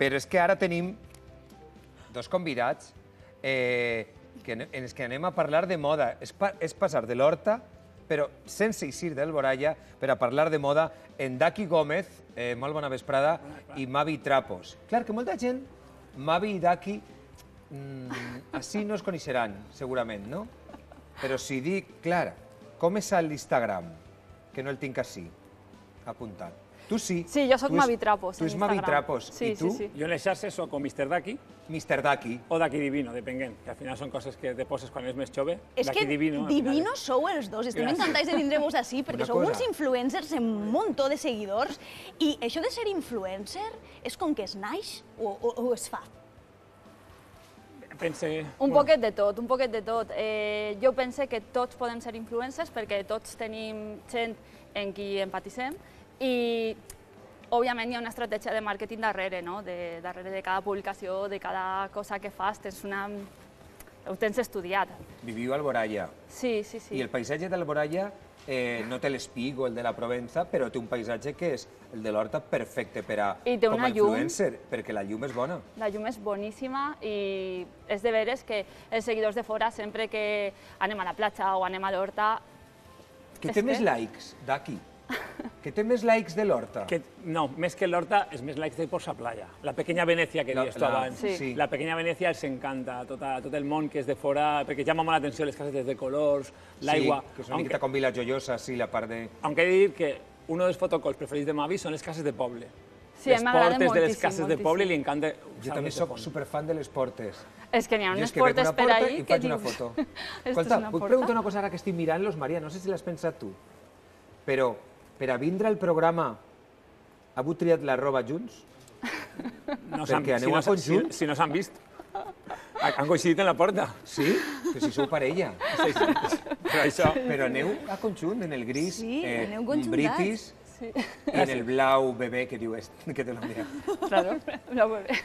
Però és que ara tenim dos convidats eh, que, en els que anem a parlar de moda. És, pa, és passar de l'Horta, però sense eixir del Boralla, per a parlar de moda en Daki Gómez, eh, molt bona vesprada, i Mavi Trapos. Clar que molta gent, Mavi i Daki, mm, així no es coneixeran, segurament, no? Però si dic, Clara, com és l'Instagram? Que no el tinc així, apuntat. Tu sí. Sí, jo sóc Tu és- Mavi Trapos, Tu és Mavi Instagram. Trapos. Sí, I tu? sí, sí. Jo en les xarxes sóc com Mr. Daki Mr. Daki. o Daki Divino, depenent, que al final són coses que te poses quan eres més jove. És Daki que Divino, divinos sou els dos. Estem Gràcies. encantats de tindre-vos així, perquè sou uns influencers amb un muntó de seguidors. I això de ser influencer és com que es naix o, o, o es fa? Pense... Un poquet de tot, un poquet de tot. Eh, jo pense que tots podem ser influencers perquè tots tenim gent en qui empatitzem i òbviament hi ha una estratègia de màrqueting darrere, no? de, darrere de cada publicació, de cada cosa que fas, tens una... ho tens estudiat. Viviu al Boralla. Sí, sí, sí. I el paisatge del Boralla eh, no té l'espig o el de la Provença, però té un paisatge que és el de l'Horta perfecte per a, I té com una a llum. influencer, perquè la llum és bona. La llum és boníssima i és de veres que els seguidors de fora, sempre que anem a la platja o anem a l'horta, Que té que- més likes d'aquí. Que té més likes de l'Horta. Que, no, més que l'Horta, és més likes de Porsa Playa. La pequeña Venecia que dius tu la- abans. Sí. sí. La pequeña Venecia els encanta, tota, tot el món que és de fora, perquè llama molt l'atenció les cases de colors, l'aigua. Sí, que és una miqueta com Vila Joiosa, sí, la part de... Aunque he de dir que uno dels fotocols preferits de Mavi són les cases de poble. Sí, les portes de les moltíssim, cases de poble moltíssim. li encanta Jo també sóc superfan de les portes. és que n'hi ha Jo unes que portes una per ahí i que una dius... foto. Esto Escolta, és una vull preguntar una cosa ara que estic mirant-los, Maria, no sé si l'has pensat tu, però per a vindre al programa heu triat la roba junts? No Perquè s'han- si aneu no a s'han- conjunt? Si, si no s'han vist. Han coincidit en la porta. Sí? Que si sou parella. Sí, sí. Però això... Però aneu a conjunt, en el gris, Sí, eh, aneu conjuntats. britis, Sí, i en el blau bebè que diu est, que té la meva. claro, lo bebé.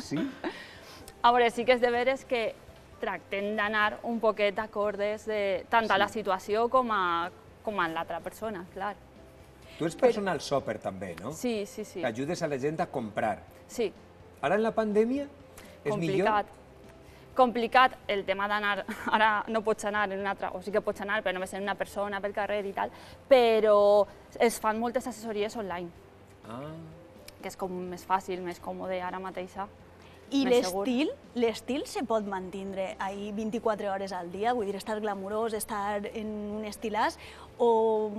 Sí? A veure, sí que és de veres que tractem d'anar un poquet acordes de, tant a la situació com a, com a l'altra persona, clar. Tu ets personal shopper també, no? Sí, sí, sí. Ajudes a la gent a comprar. Sí, Ara en la pandèmia és millor? complicat. Complicat el tema d'anar, ara no pots anar en una altra, o sí que pots anar, però només en una persona pel carrer i tal, però es fan moltes assessories online, Ah, que és com més fàcil, més còmode ara mateixa. I l'estil, l'estil se pot mantindre ahí 24 hores al dia, vull dir, estar glamurós, estar en un estilàs, o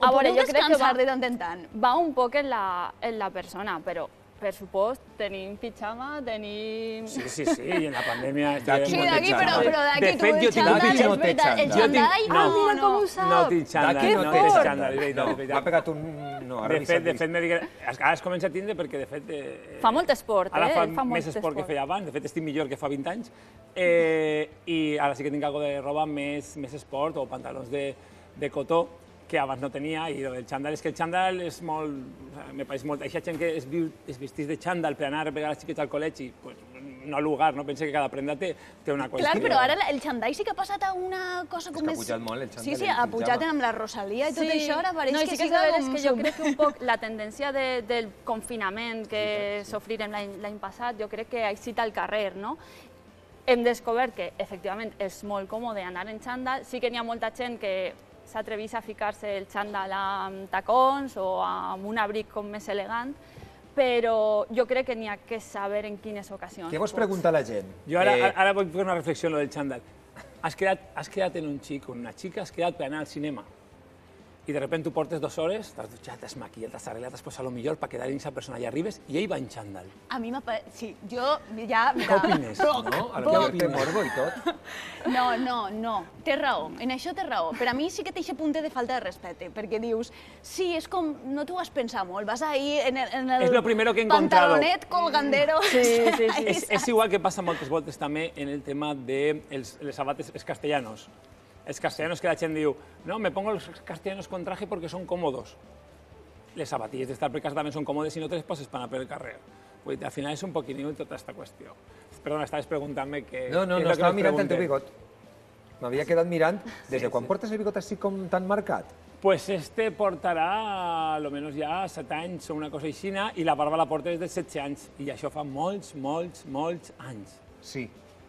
A veure, jo crec que va- de tant en tant? Va un poc en la, en la persona, però per supost tenim pitjama, tenim... Sí, sí, sí, i en la pandèmia... D'aquí Sí, d'aquí, però, però d'aquí tu fet, el jo tinc- xandall, és veritat, el xandall. Jo tinc- xandall, no. Ah, mira no, com ho no. sap! No tinc xandall, no, té xandall, és veritat, m'ha pegat un... No, ara De fet, de fet, ara es comença a tindre perquè, de fet... Eh, Fa molt esport, ara eh? fa, Fa molt més esport que feia abans, de fet estic millor que fa 20 anys, eh, i ara sí que tinc algo de roba més, més esport o pantalons de, de cotó, que abans no tenia, i el xandall és que el xandall és molt... Me pareix molt... Eixa gent que es, viu, es vestís de xandall per anar a repegar els xiquets al col·legi, pues, no al lugar, no? Pensa que cada prenda té, té una qüestió. Clar, però ara el xandall sí que ha passat a una cosa com que ha més... pujat molt el xandall Sí, sí, el ha pujat amb la Rosalia i tot això, ara pareix no, que sí que és siga de veres com que jo crec que un poc la tendència de, del confinament que sofrirem l'any l'any passat, jo crec que ha eixit al carrer, no? Hem descobert que, efectivament, és molt còmode anar en xandall. Sí que n'hi ha molta gent que s'atrevís a ficar-se el xandall amb tacons o amb un abric com més elegant, però jo crec que n'hi ha que saber en quines ocasions. Què vos pots. pregunta la gent? Jo ara, Eh, ara vull fer una reflexió en lo del xandall. Has quedat, has quedat en un xic o en una xica, has quedat per anar al cinema. I de repente tu portes dues hores, t'has dutxat, t'has maquillat, t'has arreglat, t'has posat lo millor per quedar en aquesta persona i arribes i ell va en xandall. A mi m'ha... Sí, jo ja... Què opines? No? A lo té morbo i tot. No, no, no, té raó, en això té raó. Per a mi sí que té aquest punt de falta de respecte, perquè dius, sí, és com, no t'ho has pensat molt, vas ahí en el, en el És lo primero que he encontrado. pantalonet colgandero. Sí, sí, sí. Ahí És, és igual que passa moltes voltes també en el tema de els, les sabates els castellanos. Els castellanos que la gent diu, no, me pongo los castellanos con traje porque son cómodos. Les sabatilles d'estar per casa també són còmodes i no te les poses per anar per el carrer. Vull dir, al final és un poquiniu tota aquesta qüestió. Perdona, estaves preguntant-me que... No, no, què no, que estava mirant el teu bigot. M'havia quedat mirant. Des de quan portes el bigot així com tan marcat? Pues este portarà, a lo menos ja 7 anys o una cosa així, i la barba la porta des de 16 anys. I això fa molts, molts, molts anys. Sí.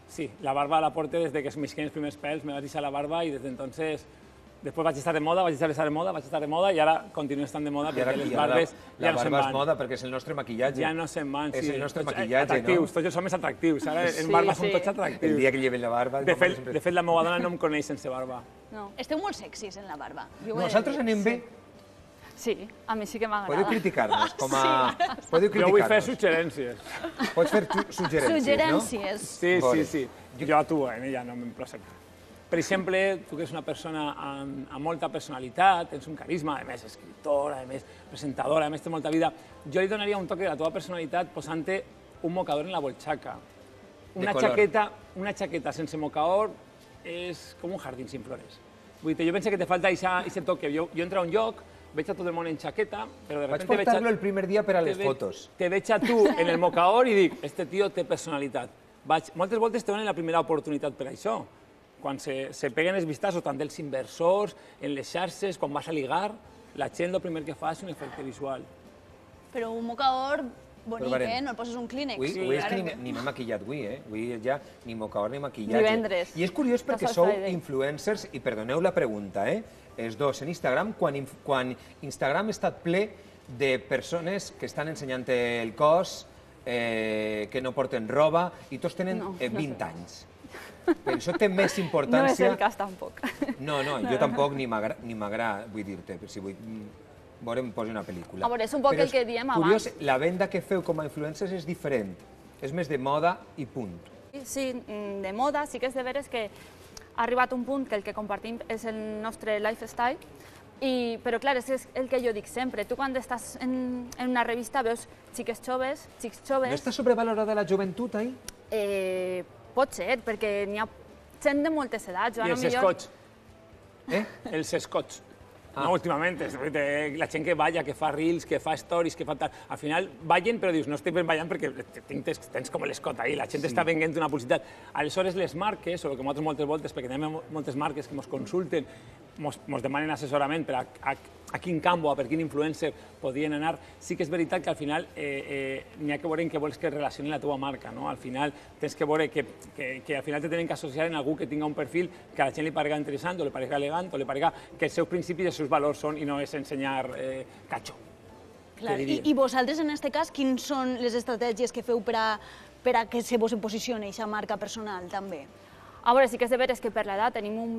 Sí, la barba la porta des de que es m'isquen els primers pèls, me vaig deixar la barba i des d'entonces... Després vaig estar de moda, vaig estar de moda, vaig estar de moda i ara continuo estant de moda perquè les barbes la, ja la no se'n barba és van. moda perquè és el nostre maquillatge. Ja no se'n van, És sí. el nostre Tots, eh, maquillatge, atractius, no? tots els homes atractius. Ara en Sí, barba són sí. tots El atractius. dia que lleven la barba... De fet, sempre- de fet, la meva dona no em coneix sense barba. No. Esteu molt sexis en la barba. Jo Nosaltres anem bé. Sí, a mi sí que Podeu m'agrada. criticar-nos com a... Podeu Jo vull fer suggerències. Pots fer tu- suggerències, Suggerències. Sí, sí, Vale. sí. Jo a tu, en ella no me'n procep. Per exemple, tu que ets una persona amb, amb molta personalitat, tens un carisma, a més escriptora, a més presentadora, a més té molta vida, jo li donaria un toque de la teva personalitat posant-te un mocador en la bolxaca. Una color. jaqueta, una jaqueta sense mocador és com un jardín sin flores. Vull dir, jo penso que te falta aquest toque. Jo, jo entro a un lloc, veig a tot el món en jaqueta, però de Vaig repente veig a, portar-lo el primer dia per a les te veig- fotos. Te veig a tu en el mocador i dic, este tio té personalitat. Vaig, moltes voltes te donen la primera oportunitat per això. Quan se, se peguen els vistazos tant dels inversors, en les xarxes, quan vas a ligar, la gent el primer que fa és un efecte visual. Però un mocador bonic, Provarem. eh? No el poses un clínex. Avui, Sí, avui és que ni, ni m'he maquillat avui, eh? Avui ja ni mocador ni maquillatge. Divendres. I és curiós perquè sou influencers, i perdoneu la pregunta, eh? Els dos, en Instagram, quan, quan Instagram ha estat ple de persones que estan ensenyant el cos, eh, que no porten roba, i tots tenen No, eh, no 20 anys. Per això té més No és importància... el cas tampoc. No, no, jo tampoc ni m'agra- ni m'agrada, vull dir-te, però si vull mm, veurem, posi una pel·lícula. A veure, és un poc Però el que diem curiós, abans. la venda que feu com a influencers és diferent. És més de moda i punt. Sí, mm, de moda sí que és de veres que ha arribat un punt que el que compartim és el nostre lifestyle, i, però clar, és el que jo dic sempre. Tu quan estàs en, en una revista veus xiques joves, xics No joves... està sobrevalorada la joventut, ahí? Eh, pot ser, perquè n'hi ha gent de moltes edats. Jo, I els millor- escots, Eh? els escots. Ah. No, últimament, la gent que balla, que fa reels, que fa stories, que fa tal... Al final ballen, però dius, no estic ben ballant perquè tens, tens com l'escot ahí, la gent sí. està venent una publicitat. Aleshores, les marques, o el que nosaltres moltes voltes, perquè tenim moltes marques que ens consulten, ens demanen assessorament per a, a, a quin camp o a per quin influencer podien anar, sí que és veritat que al final eh, eh, n'hi ha que veure en què vols que es relacioni la teva marca, no? Al final tens que veure que, que, que al final te tenen que associar en algú que tinga un perfil que a la gent li parega interessant o li parega elegant o li parega que els seus principis i els seus valors són i no és ensenyar eh, cacho. Clar, I? I vosaltres, en aquest cas, quines són les estratègies que feu per a, per a que se vos posicioni aquesta marca personal, també? A veure, sí que és de veres que per l'edat tenim un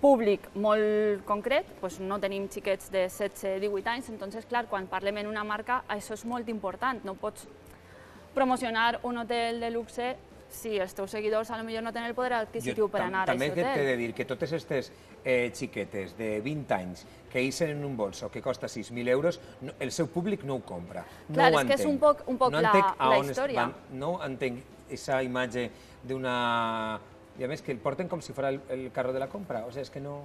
públic molt concret, doncs no tenim xiquets de 16-18 anys, entonces, clar, quan parlem en una marca, això és molt important. No pots promocionar un hotel de luxe si els teus seguidors a lo millor no tenen el poder adquisitiu per tam- anar a també aquest que t'he hotel. de dir que totes aquestes eh, xiquetes de 20 anys que eixen en un bolso que costa 6.000 euros, no, el seu públic no ho compra. Clar, no ho és que és entenc. un poc- un poc no la- entenc la es història. Van, no entenc aquesta imatge d'una... I a més que el porten com si fos el, el carro de la compra. O sigui, és que no...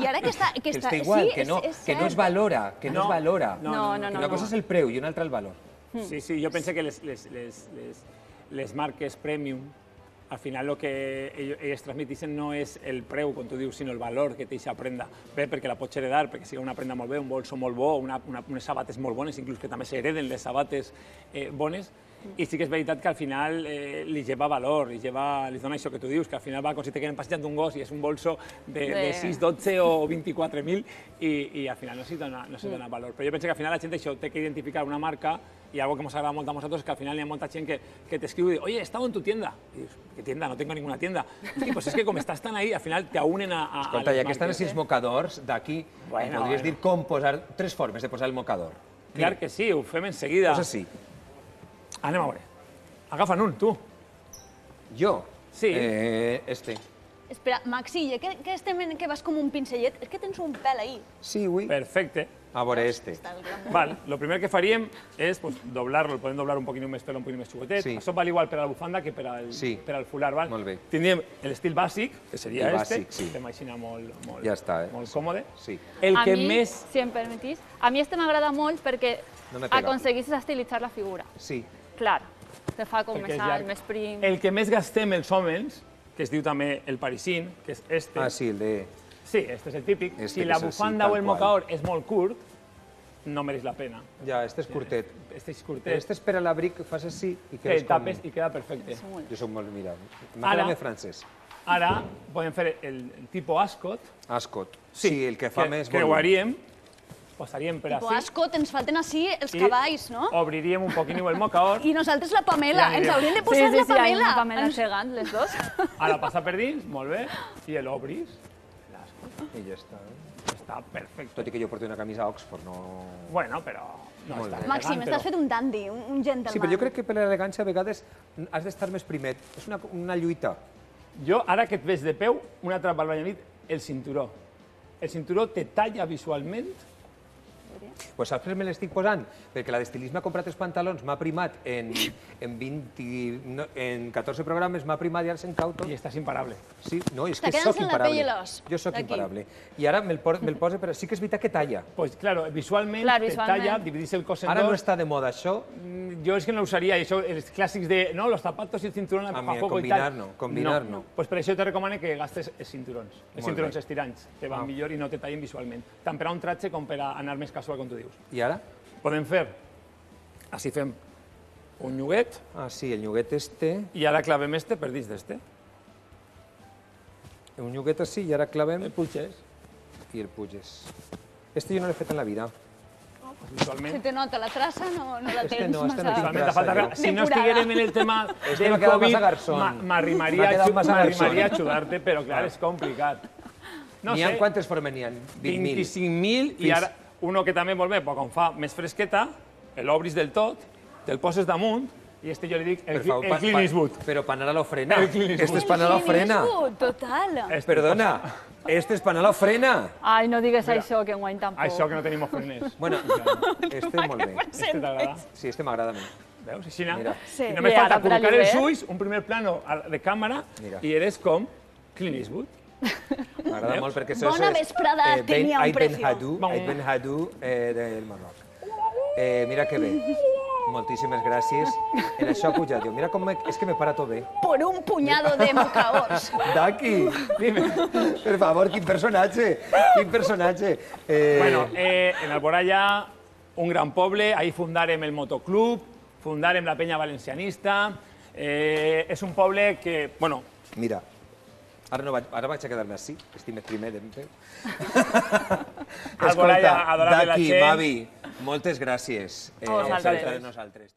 I ara que està... Que Que està està igual, sí, que, no, és, és que no es valora, que no, No, es valora. no, No, no, una no. cosa és el preu i una altra el valor. Sí, sí, jo penso que les, les, les, les, les marques premium, al final el que ell- elles transmetixen no és el preu, com tu dius, sinó el valor que té aquesta prenda. Bé, perquè la pots heredar, perquè sigui una prenda molt bé, un bolso molt bo, una, una, unes sabates molt bones, inclús que també s'hereden les sabates eh, bones, i sí que és veritat que al final eh, li lleva valor, li, lleva, li dona això que tu dius, que al final va com si te queden passejant un gos i és un bolso de, de De- 6, 12 o 24.000 i, i al final no s'hi dona, no dona valor. Però jo penso que al final la gent això té que identificar una marca y algo que nos agrada molt a nosotros es que al final hi ha molta gent que, que te escribe y dice, oye, he estado en tu tienda. Y dius, ¿qué tienda? No tengo ninguna tienda. Sí, pues es que como estás tan ahí, al final te unen a, a, Escolta, a que estan marques. aquests mocadors d'aquí, Bueno, podries bueno. dir com posar... Tres formes de posar el mocador. Clar que sí, ho fem enseguida. Sí. Anem a veure. Agafa'n un, tu. Jo? Sí. Eh, este. Espera, Maxi, ja que, que estem en, que vas com un pincellet, és que tens un pèl ahí. Sí, ui. Perfecte. A veure este. Val, lo primer que faríem és pues, doblar-lo, el podem doblar un poquet més pelo, un poquet més xugotet. Sí. Això val igual per a la bufanda que per al, Sí. per al fular, val? Molt bé. Tindríem l'estil bàsic, que seria El este, bàsic, sí. estem així molt, molt, Ja està, eh? molt còmode. Sí. El a que mi, més... si em permetís, a mi este m'agrada molt perquè aconseguissis estilitzar la figura. Sí. Clar, te fa com perquè més és alt, més prim. El que més gastem els homes que es diu també el parisín, que és este. Ah, sí, el de... Sí, este és el típic. Este si que la és així, bufanda tal o el qual. mocaor és molt curt, no mereix la pena. Ja, este és curtet. Este és Però curtet, este és per a l'abric que fas així i te quedes com... tapes i queda perfecte. Jo soc molt mirat. Ara- M'agrada més francès. Ara podem fer el, el tipus ascot. Ascot. Sí, el que fa que més volum. Creuaríem, posaríem per Tipo, així ascot, ens falten així els i cavalls, no? obriríem un poquinyo el mocaor. I nosaltres la Pamela, Ja ens anirem. hauríem de posar sí, la Pamela. una Pamela Ens- gegant, les dos. Ara passa per dins, molt bé, i l'obris. I ja està. Està perfecte. Tot i que jo porto una camisa Oxford, no... Bueno, però no Molt està bé. Màxim, elegant, estàs però- fet un dandy, un, un gentleman. Sí, però jo crec que per l'elegància a vegades has d'estar més primet. És una, una lluita. Jo, ara que et veig de peu, un altre pel Valladolid, el cinturó. El cinturó te talla visualment Pues saps per què me l'estic posant? Perquè la d'estilisme ha comprat els pantalons, m'ha primat en, en 20, no, en 14 programes, m'ha primat i ara se'n cau tot. i estàs imparable. Sí, no, és que sóc en la pell i imparable. l'os, Jo sóc d'aquí. imparable. I ara me'l por- me'l posa, però sí que és veritat que talla. Pues claro, visualment Clar, te visualment. talla, dividís el cos en Ara no dos. està de moda això. Mm, Jo és que no usaria això, els clàssics de no, los zapatos y el cinturón a, mi, juego combinar y tal. no, combinar no. Pues per això te recomano que gastes els cinturons, els Molt cinturons bé. estirants, que van Ah. millor i no te tallen visualment. Tant per a un tratge com per a anar més casual, com tu dius. I ara? Podem fer, així fem un lloguet Ah, sí, el lloguet este, i ara clavem este per dins d'este. un lloguet així, i ara clavem El puigés, i el puges. Este jo no l'he fet en la vida. pues Se visualment. te nota, la traça no, no la Este tens no, este no massa... tinc Visualment te traça, falta... jo. Si no estiguérem en el tema Este del Covid, m'arrimaria a ajudar-te, però clar, és complicat. No N'hi ha quantes formes n'hi ha? 20.000. 25.000 i ara uno que també molt bé, però quan fa més fresqueta, l'obris del tot, te'l poses damunt i este jo li dic el, favor, el pa- Clint Eastwood. Però pa anar a l'ofrena. El Clint Eastwood. Este és pa anar a l'ofrena. Total. Este Perdona, este és pa anar a l'ofrena. Ai, no digues això, que enguany tampoc. Això que no tenim ofrenes. Bueno, este molt bé. Este t'agrada? Sí, este m'agrada a mi. Veus? Així. Mira. Sí. I només I falta col·locar els ulls, un primer plano de càmera, Mira. i eres com Clint Eastwood. M'agrada molt perquè això Bona és... vesprada, Ben- tenia un precio. Hadou, Bon. Ait Ben Hadou eh, del Marroc. Eh, mira que bé. Moltíssimes gràcies. En això ha pujat jo. Mira com me, és que me para tot bé. Por un puñado de mocaors. Daki, Dime. per favor, quin personatge, quin personatge. Eh, Bueno, eh, en Alboraya, un gran poble, ahí fundarem el motoclub, fundarem la penya valencianista. Eh, és un poble que, bueno, Mira, ara, no vaig, ara vaig a quedar-me així, que estic més primer de peu. Daki, gent. Mavi, moltes gràcies. Eh, A vosaltres. per nosaltres.